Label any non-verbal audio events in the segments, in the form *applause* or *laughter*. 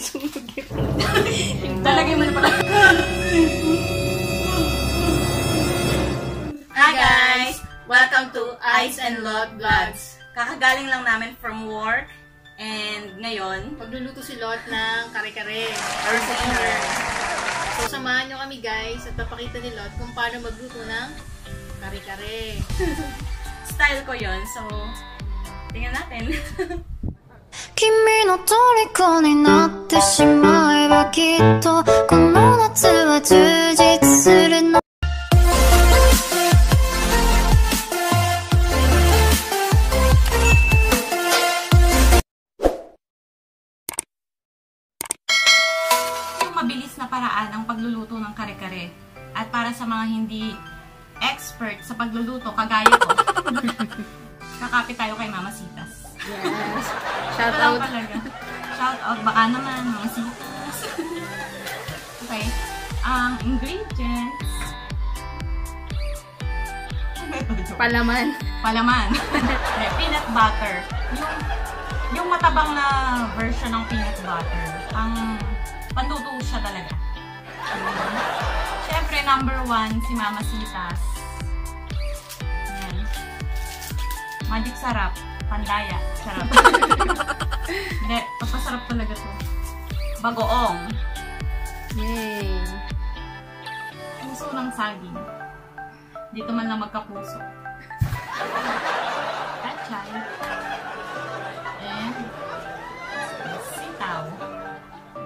*laughs* yun. Talagay mo na pala. Hi guys! Welcome to Ice and Lot Vlogs. Kakagaling lang namin from work. And ngayon, Magluluto si Lot ng kare-kare. or dinner. So, samahan nyo kami guys at papakita ni Lot kung paano magluto ng kare-kare. *laughs* Style ko yon So, tingnan natin. *laughs* 君の虜になってしまえばきっとこの夏は充実するの yung mabilis na paraan ang pagluluto ng kare-kare. At para sa mga hindi expert sa pagluluto, kagaya ko, *laughs* kakapit tayo kay Mama Sitas. Yes. Shout out. talaga. Shout out. Baka naman, Mama Sitas. *laughs* okay. Ang ingredients. Ito, *laughs* Joe? Palaman. Palaman. *laughs* Peanut butter. Yung, yung matabang na version ng peanut butter. Ang panduto siya talaga. Siyempre, number one, si Mama Sitas. Ayan. Magic sarap. Pandaya. Sarap. *laughs* Hindi, papasarap talaga to. Bagoong. Yay. Puso ng saging. Dito man lang magkapuso. Kachay. And sitaw.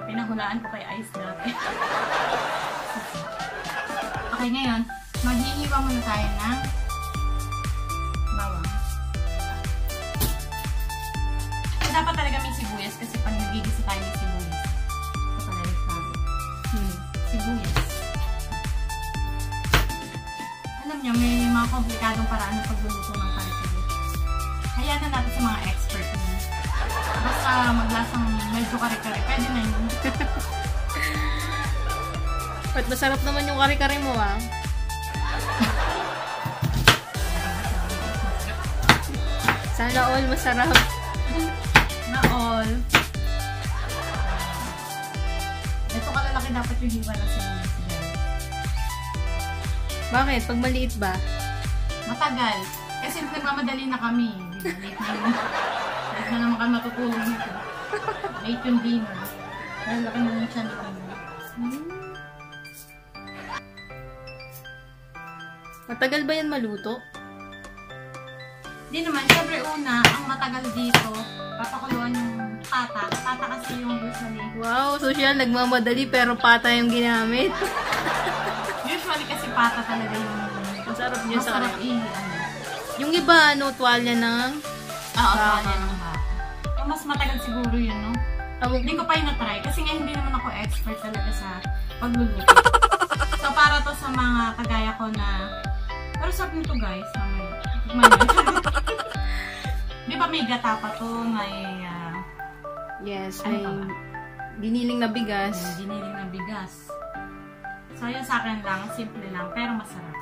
Pinahulaan ko kay Ice dati. *laughs* okay, ngayon, maghihiwa muna tayo ng komplikadong paraan ng pagluluto ng kare-kare. Hayaan na natin sa mga expert yun. Basta maglasang medyo kare-kare, pwede na yun. *laughs* But masarap naman yung kare-kare mo ah. Sana all masarap. *laughs* Na all. Ito kalalaki dapat yung hiwa ng guys. Bakit? Pag maliit ba? Matagal. Kasi nagmamadali na kami. Late na yun. Late na naman kami matutulog nito. Late yung dinner. Dahil laki na yung tiyan ko. Matagal ba yan maluto? Di naman, syempre una, ang matagal dito, papakuluan yung pata. Pata kasi yung usually. Wow, so siya nagmamadali pero pata yung ginamit. Usually kasi pata talaga yung Masarap niya sa masarap kanya. i- ano. Yung iba, ano, tuwalya ng... Oo, Ah. kaya ng bata. So, mas matagal siguro yun, no? Awag, Hindi ko pa yun na-try kasi nga hindi naman ako expert talaga sa pagluluto. *laughs* so, para to sa mga kagaya ko na pero sarap nito guys. Mamaya. *laughs* Di ba may gata pa to? May ah, yes, Ano may giniling na bigas. giniling na bigas. So, yun sa akin lang. Simple lang. Pero masarap.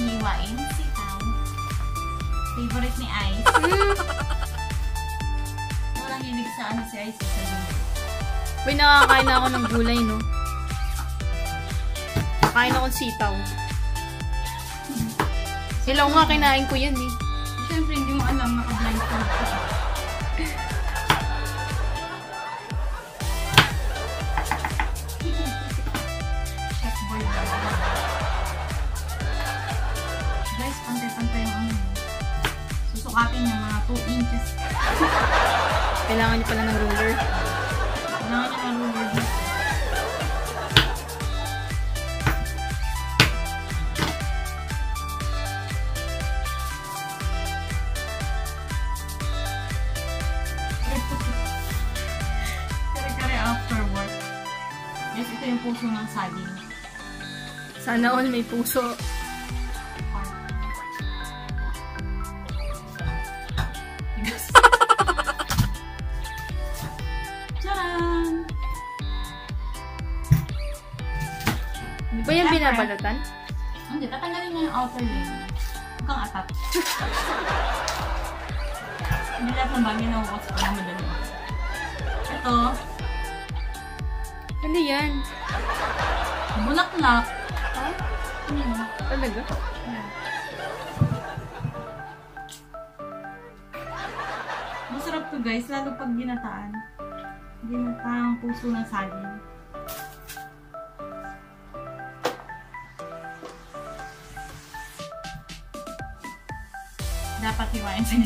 Next natin hiwain, sitaw. Favorite ni Ice. *laughs* Walang hilig sa ano si Ice sa linggo. Uy, nakakain na ako ng gulay, no? Nakain ako ng sitaw. Hilaw nga, kinain ko yan, eh. Siyempre, hindi mo alam, naka-blindfold ka. Susukatin niya mga 2 inches. *laughs* Kailangan niyo pala ng ruler. Kailangan niya ng ruler dito. *laughs* Kare-kare after work. Yes, ito yung puso ng saging. Sana all may puso. Ba yan Siyempre. binabalatan? Hindi, tatanggalin niya yung outer layer. Huwag kang atat. Hindi lahat ng bagay na uwas ko na madali. Ito, Ano yan? bulaklak. Ha? Hmm. Talaga? Masarap to guys, lalo pag ginataan. Ginataang puso ng saging. Dapat hiwain sa.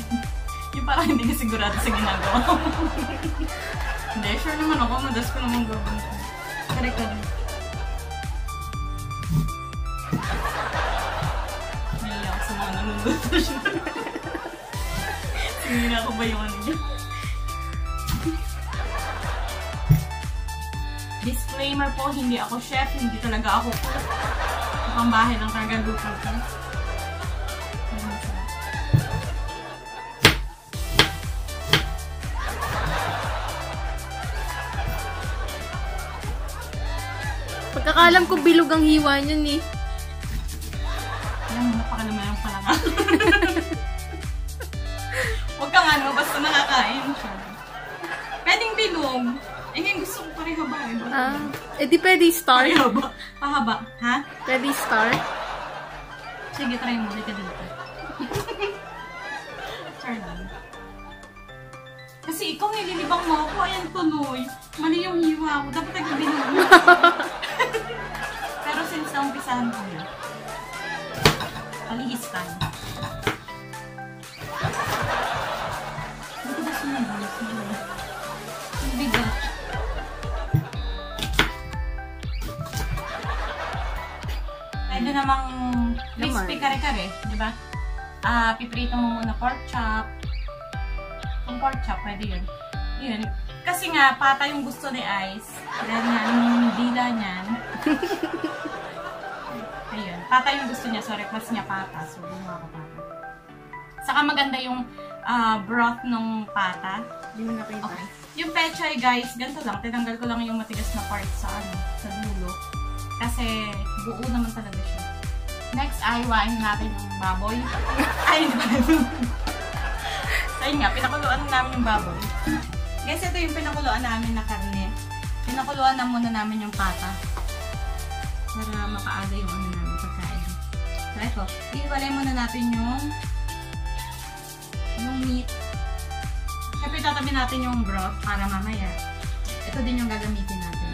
Yung parang hindi ka sigurado sa ginagawa hindi, sure naman ako. Madas ko naman gawin. Correct ka rin. Naiyak ako sa mga nanonood siya. Sinira ko ba yung ano niya? Disclaimer po, hindi ako chef, hindi talaga ako cook. Ang bahay talaga luto ko. Pagkakalam ko bilog ang hiwa niyan eh. Alam mo, napakalamayang pala nga. *laughs* Huwag kang ano, basta nakakain siya. Pwedeng bilog. Eh, ngayon gusto ko parehaba eh. Ba't Ah, eh di pwede star? Parehaba. Pahaba. Ha? Pwede star? Sige, try mo. Lika dito. Char *laughs* lang. Kasi ikaw nililibang mo ako. Ayan, tuloy. Mali yung hiwa ko. Dapat nagbibinog mo. *laughs* Pero since naumpisahan ko yun, palihis tayo. Hindi ko gusto yung bulis mo. Ang bigat. Pwede namang crispy kare-kare, di ba? Ah, piprito mo muna pork chop. Kung pork chop, pwede yun. Yun. Kasi nga, pata yung gusto ni Ice. Dahil nga, yung dila niyan. *laughs* Ayun. Pata yung gusto niya. So, request niya pata. So, gumawa ko pata. Saka maganda yung ah, broth ng pata. Hindi mo nakita. Okay. Yung pechay, guys, ganito lang. Tinanggal ko lang yung matigas na part sa ano, sa dulo. Kasi buo naman talaga siya. Next ay wain natin yung baboy. *laughs* Ay? Ayun nga, pinakuluan namin yung baboy. Guys, ito yung pinakuluan namin na karne. Pinakuluan na muna namin yung pata. Para makaaga yung ano namin. So, ito. Iwalay muna natin yung yung meat Siyempre, tatabi natin yung broth para mamaya. Ito din yung gagamitin natin.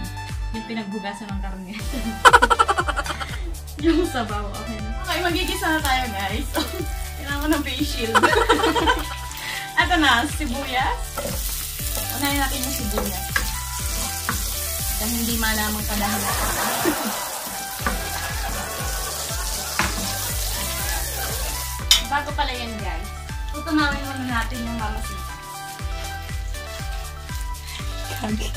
Yung pinagbugasan ng karne. *laughs* yung sabaw. Okay. Okay, magigisa na tayo, guys. *laughs* Kailangan ko ng face shield. *laughs* Ito na, sibuyas. Unahin natin yung sibuyas. Dahil hindi malamang kadahilan. Bago pala yan, guys. Tutunawin muna natin yung mamasita. Hindi,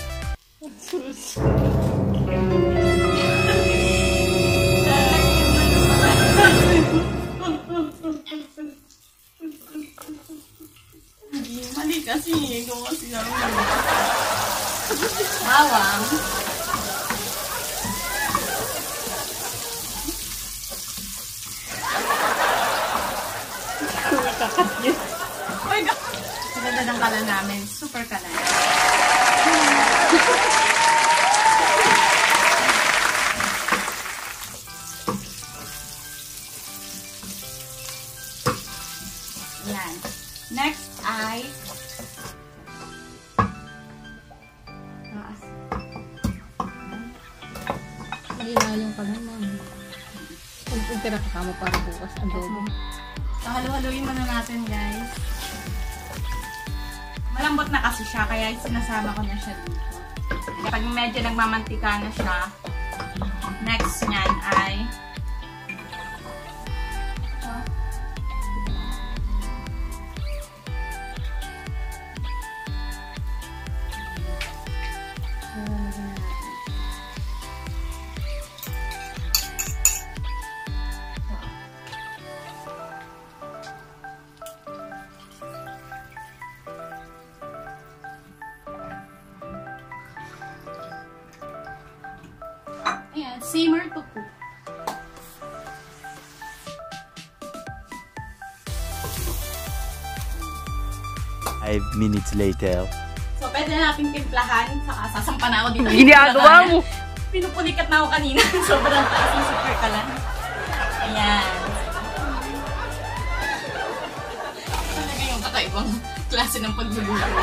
kasi siya, kaya sinasama ko na siya dito. Kapag medyo nagmamantika na siya, next niyan ay simmer to cook. Five minutes later. So, pwede na natin timplahan. Saka sasampa na ako dito. Giniagawa mo! *laughs* Pinupulikat na ako kanina. *laughs* Sobrang taas yung super ka lang. Ayan. Talaga yung kakaibang klase ng pagluluto.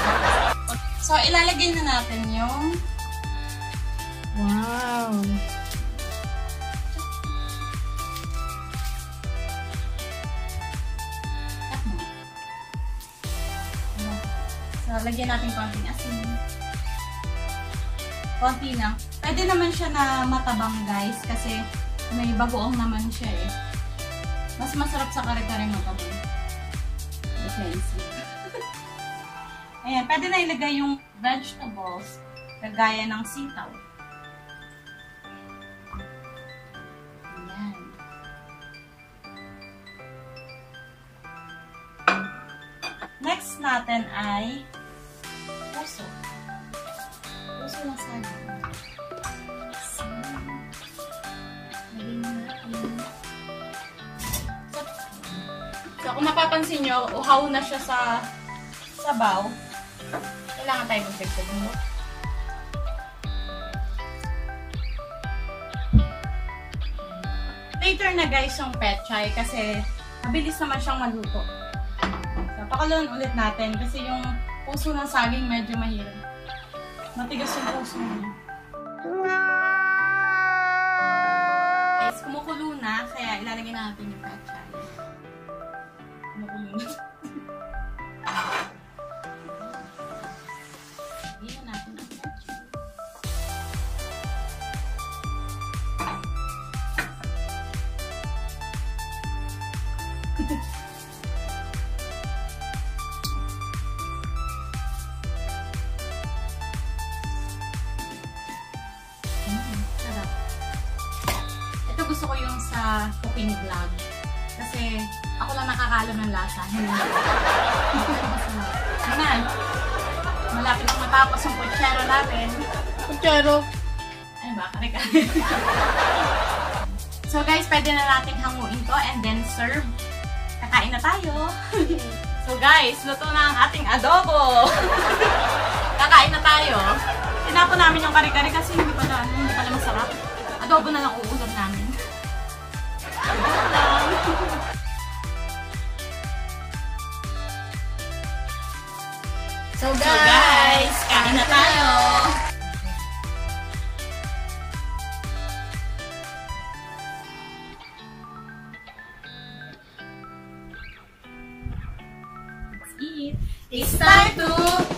So, ilalagay na natin yung... Wow! Lagyan natin konting asin. Konti lang. Pwede naman siya na matabang guys kasi may bagoong naman siya eh. Mas masarap sa kare-kare matabang. Defensive. *laughs* Ayan, pwede na ilagay yung vegetables kagaya ng sitaw. Ayan. Next natin ay Puso ng saging. So, na natin. So, kung mapapansin nyo, uhaw na siya sa sabaw. Kailangan tayo mo. Later na guys yung pechay kasi mabilis naman siyang maluto. So, pakaluan ulit natin kasi yung puso ng saging medyo mahirap. Matigas yung puso niya. Guys, kumukulo na, kaya ilalagay na natin yung pechay. Kumukulo na. Sa cooking vlog. Kasi ako lang nakakaalam ng lasa. Ayan. Malapit na matapos yung kutsero natin. Kutsaro. Ano ba? Kare so guys, pwede na natin hanguin to and then serve. Kakain na tayo. so guys, luto na ang ating adobo. Kakain na tayo. Tinapon namin yung kare-kare kasi hindi pala, hindi pala masarap. Adobo na lang. Adobo So So guys, kain na tayo. Let's eat. It's time to